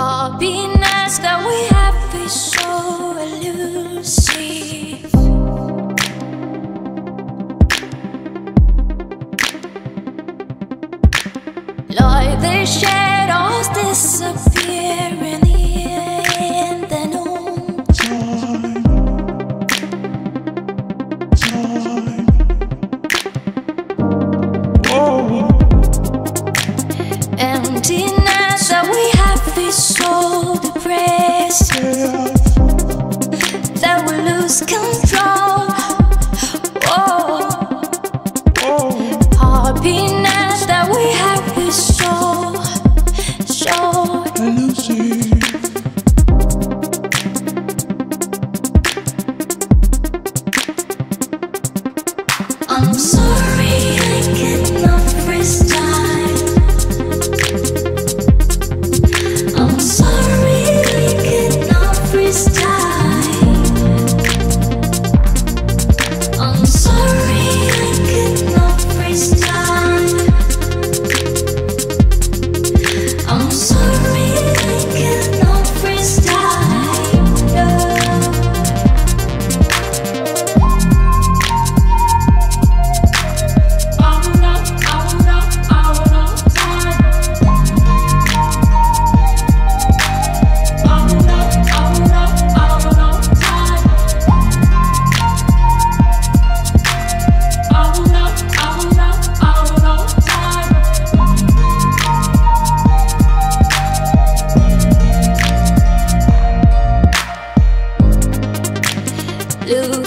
Happiness that we have is so elusive. Like the shadows so depressing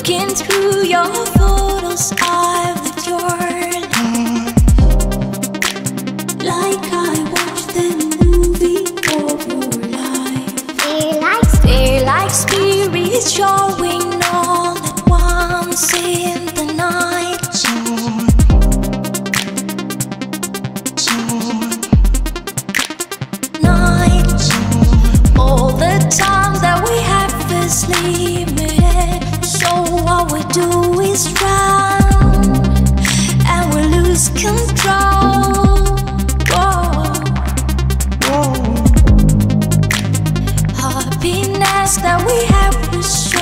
Looking through your photos, I lived your life like I watched the movie of your life. They like They're like spirits showing that we have to show.